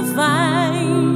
to find.